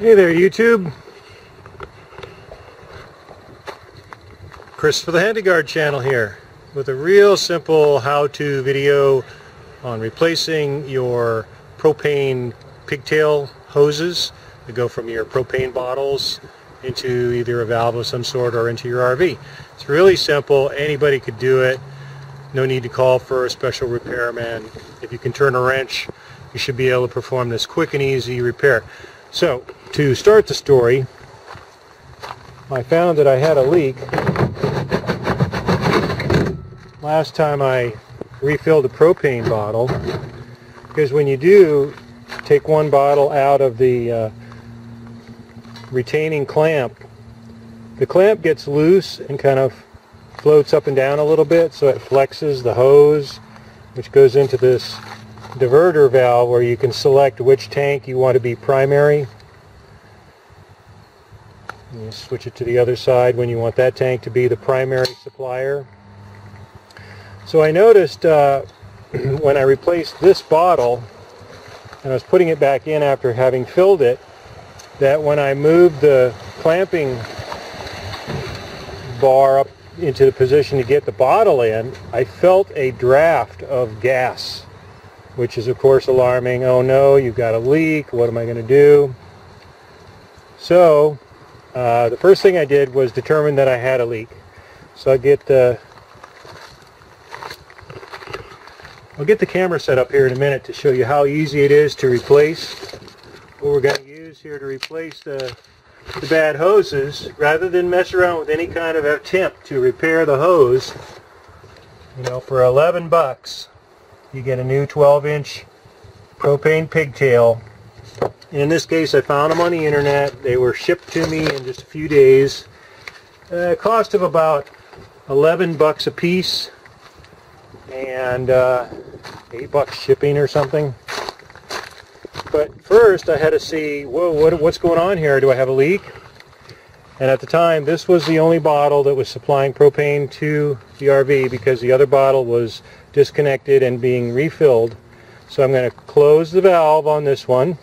Hey there YouTube. Chris for the Handegard channel here with a real simple how-to video on replacing your propane pigtail hoses that go from your propane bottles into either a valve of some sort or into your RV. It's really simple. Anybody could do it. No need to call for a special repairman. If you can turn a wrench, you should be able to perform this quick and easy repair. So, to start the story, I found that I had a leak last time I refilled a propane bottle because when you do take one bottle out of the uh, retaining clamp the clamp gets loose and kind of floats up and down a little bit so it flexes the hose which goes into this diverter valve where you can select which tank you want to be primary. Switch it to the other side when you want that tank to be the primary supplier. So I noticed uh, when I replaced this bottle and I was putting it back in after having filled it that when I moved the clamping bar up into the position to get the bottle in, I felt a draft of gas which is of course alarming. Oh no, you've got a leak. What am I going to do? So uh, the first thing I did was determine that I had a leak. So I get the I'll get the camera set up here in a minute to show you how easy it is to replace what we're going to use here to replace the, the bad hoses rather than mess around with any kind of attempt to repair the hose you know for 11 bucks you get a new 12 inch propane pigtail. In this case I found them on the internet. They were shipped to me in just a few days. Uh, cost of about 11 bucks a piece and uh, 8 bucks shipping or something. But first I had to see, whoa, what, what's going on here? Do I have a leak? And at the time, this was the only bottle that was supplying propane to the RV because the other bottle was disconnected and being refilled. So I'm going to close the valve on this one.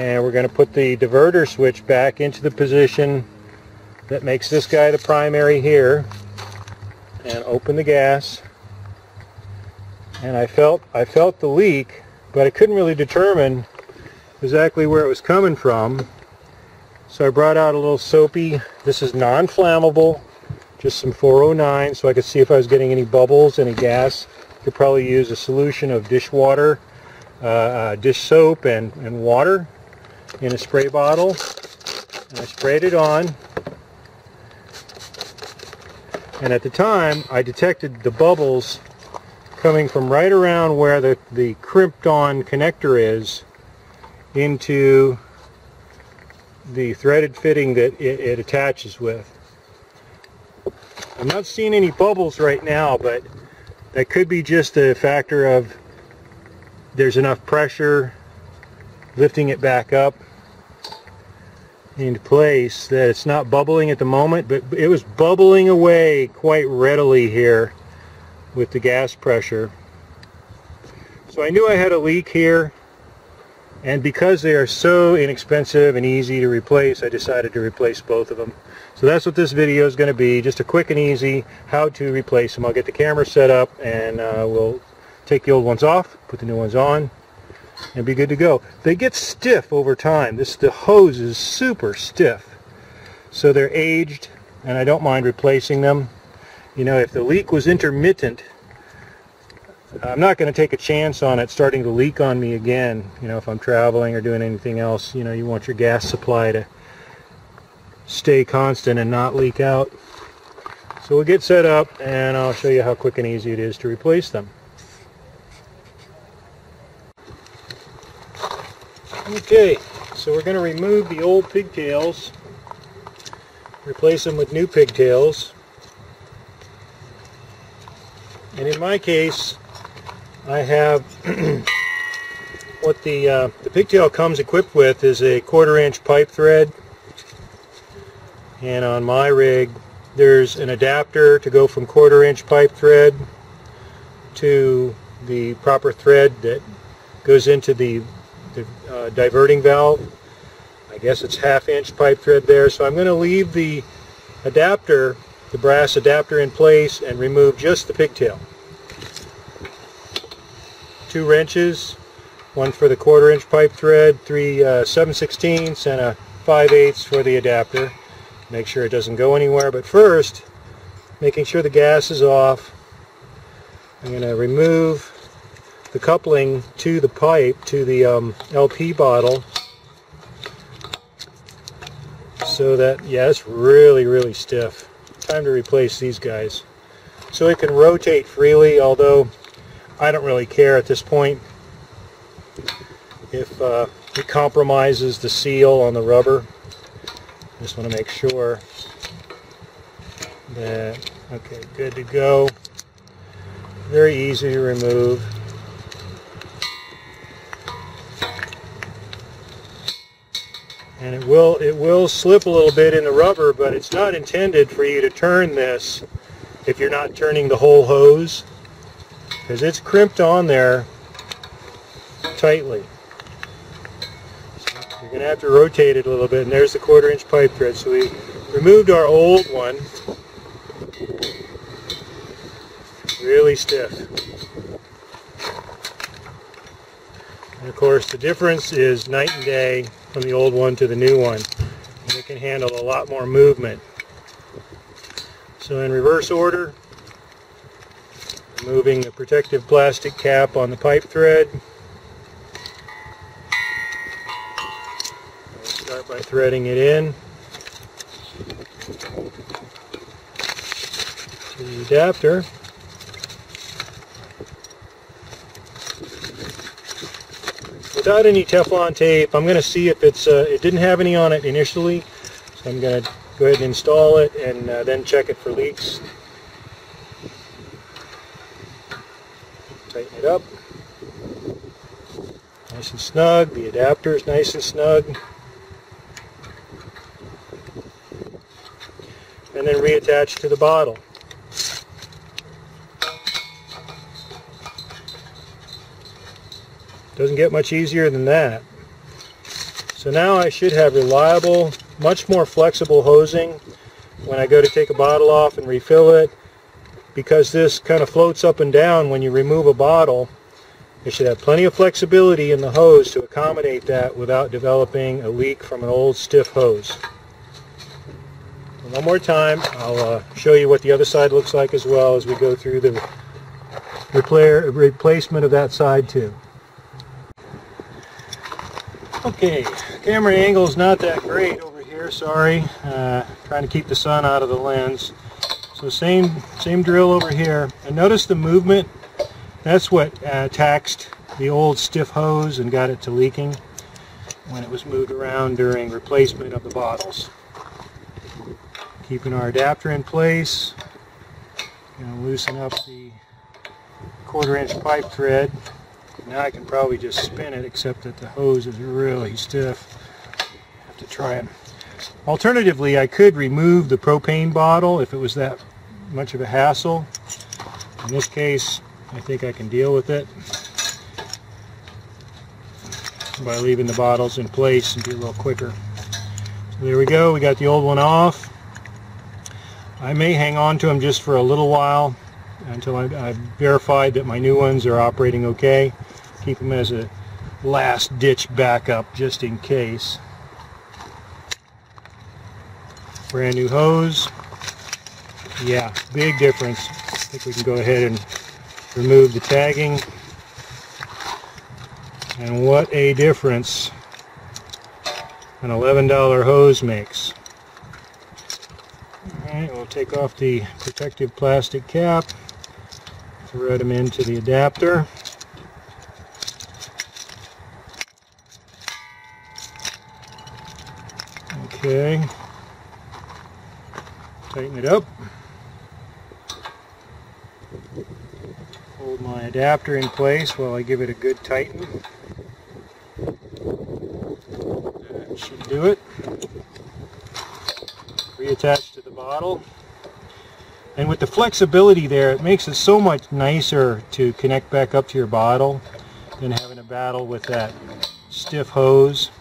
And we're going to put the diverter switch back into the position that makes this guy the primary here. And open the gas. And I felt I felt the leak, but I couldn't really determine exactly where it was coming from. So I brought out a little soapy, this is non-flammable, just some 409 so I could see if I was getting any bubbles, any gas. Could probably use a solution of dishwater, uh, uh, dish soap and, and water in a spray bottle. And I sprayed it on. And at the time, I detected the bubbles coming from right around where the, the crimped on connector is into the threaded fitting that it, it attaches with. I'm not seeing any bubbles right now, but that could be just a factor of there's enough pressure lifting it back up into place that it's not bubbling at the moment, but it was bubbling away quite readily here with the gas pressure. So I knew I had a leak here and because they are so inexpensive and easy to replace, I decided to replace both of them. So that's what this video is going to be, just a quick and easy how to replace them. I'll get the camera set up and uh, we'll take the old ones off, put the new ones on, and be good to go. They get stiff over time. This The hose is super stiff. So they're aged, and I don't mind replacing them. You know, if the leak was intermittent, I'm not going to take a chance on it starting to leak on me again. You know, if I'm traveling or doing anything else, you know, you want your gas supply to stay constant and not leak out. So we'll get set up and I'll show you how quick and easy it is to replace them. Okay, so we're going to remove the old pigtails, replace them with new pigtails. And in my case, I have what the, uh, the pigtail comes equipped with is a quarter inch pipe thread and on my rig there's an adapter to go from quarter inch pipe thread to the proper thread that goes into the the uh, diverting valve. I guess it's half inch pipe thread there. So I'm going to leave the adapter, the brass adapter in place and remove just the pigtail. Two wrenches, one for the quarter inch pipe thread, three uh, 7 16 and a 5 8 for the adapter. Make sure it doesn't go anywhere. But first, making sure the gas is off, I'm going to remove the coupling to the pipe, to the um, LP bottle, so that, yeah, it's really, really stiff. Time to replace these guys. So it can rotate freely, although I don't really care at this point if uh, it compromises the seal on the rubber. Just want to make sure that, okay, good to go. Very easy to remove. And it will, it will slip a little bit in the rubber, but it's not intended for you to turn this if you're not turning the whole hose because it's crimped on there tightly. So you're going to have to rotate it a little bit and there's the quarter inch pipe thread. So we removed our old one really stiff. And of course the difference is night and day from the old one to the new one. And it can handle a lot more movement. So in reverse order, removing the protective plastic cap on the pipe thread. I'll start by threading it in to the adapter. Without any Teflon tape. I'm going to see if it's, uh, it didn't have any on it initially, so I'm going to go ahead and install it and uh, then check it for leaks. Tighten it up. Nice and snug. The adapter is nice and snug. And then reattach to the bottle. Doesn't get much easier than that. So now I should have reliable, much more flexible hosing when I go to take a bottle off and refill it. Because this kind of floats up and down when you remove a bottle, it should have plenty of flexibility in the hose to accommodate that without developing a leak from an old stiff hose. One more time, I'll uh, show you what the other side looks like as well as we go through the replacement of that side too. Okay, camera angle is not that great over here, sorry. Uh, trying to keep the sun out of the lens. So same, same drill over here. And notice the movement. That's what uh, taxed the old stiff hose and got it to leaking when it was moved around during replacement of the bottles. Keeping our adapter in place. Gonna loosen up the quarter inch pipe thread now I can probably just spin it, except that the hose is really stiff. have to try it. Alternatively, I could remove the propane bottle if it was that much of a hassle. In this case, I think I can deal with it by leaving the bottles in place and be a little quicker. So there we go, we got the old one off. I may hang on to them just for a little while until I, have verified that my new ones are operating okay keep them as a last ditch backup just in case. Brand new hose. Yeah, big difference. I think we can go ahead and remove the tagging. And what a difference an $11 hose makes. Alright, we'll take off the protective plastic cap, thread them into the adapter. Okay. Tighten it up. Hold my adapter in place while I give it a good tighten. That should do it. Reattach to the bottle. And with the flexibility there, it makes it so much nicer to connect back up to your bottle than having a battle with that stiff hose.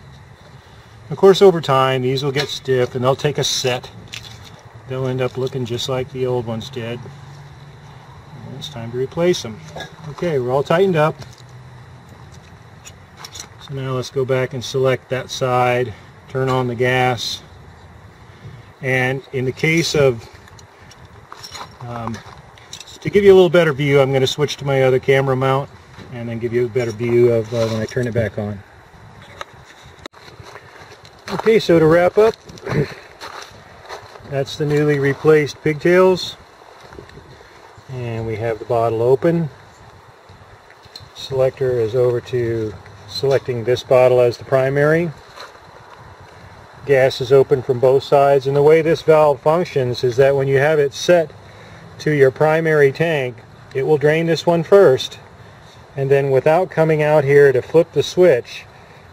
Of course over time these will get stiff and they'll take a set. They'll end up looking just like the old ones did. And it's time to replace them. Okay, we're all tightened up. So now let's go back and select that side, turn on the gas. And in the case of, um, to give you a little better view, I'm going to switch to my other camera mount and then give you a better view of uh, when I turn it back on. Okay, so to wrap up, that's the newly replaced pigtails. And we have the bottle open. Selector is over to selecting this bottle as the primary. Gas is open from both sides and the way this valve functions is that when you have it set to your primary tank it will drain this one first and then without coming out here to flip the switch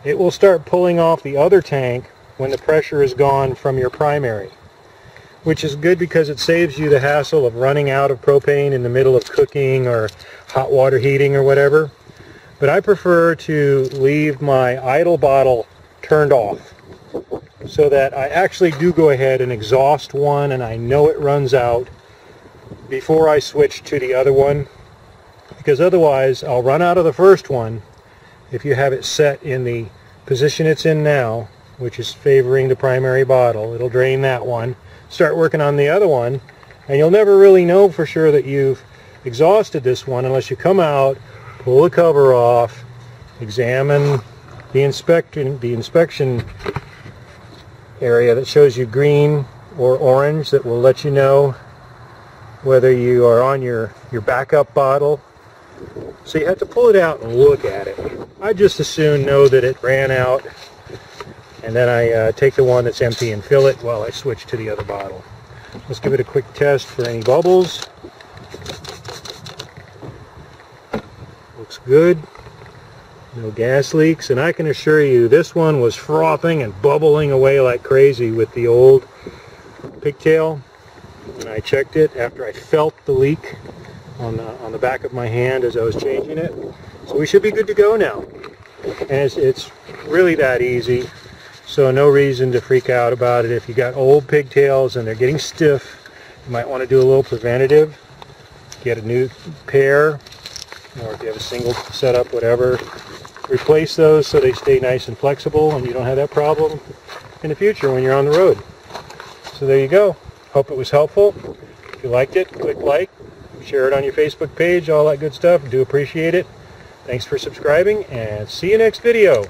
it will start pulling off the other tank when the pressure is gone from your primary which is good because it saves you the hassle of running out of propane in the middle of cooking or hot water heating or whatever. But I prefer to leave my idle bottle turned off so that I actually do go ahead and exhaust one and I know it runs out before I switch to the other one because otherwise I'll run out of the first one if you have it set in the position it's in now which is favoring the primary bottle it'll drain that one start working on the other one and you'll never really know for sure that you've exhausted this one unless you come out pull the cover off examine the inspection the inspection area that shows you green or orange that will let you know whether you are on your, your backup bottle. So you have to pull it out and look at it. I just as soon know that it ran out and then I uh, take the one that's empty and fill it while I switch to the other bottle. Let's give it a quick test for any bubbles. Looks good. No gas leaks and I can assure you this one was frothing and bubbling away like crazy with the old pigtail and I checked it after I felt the leak on the, on the back of my hand as I was changing it. So we should be good to go now. And it's, it's really that easy. So no reason to freak out about it. If you got old pigtails and they're getting stiff, you might want to do a little preventative. Get a new pair, or if you have a single setup, whatever. Replace those so they stay nice and flexible and you don't have that problem in the future when you're on the road. So there you go. Hope it was helpful. If you liked it, click like, share it on your Facebook page, all that good stuff. Do appreciate it. Thanks for subscribing and see you next video.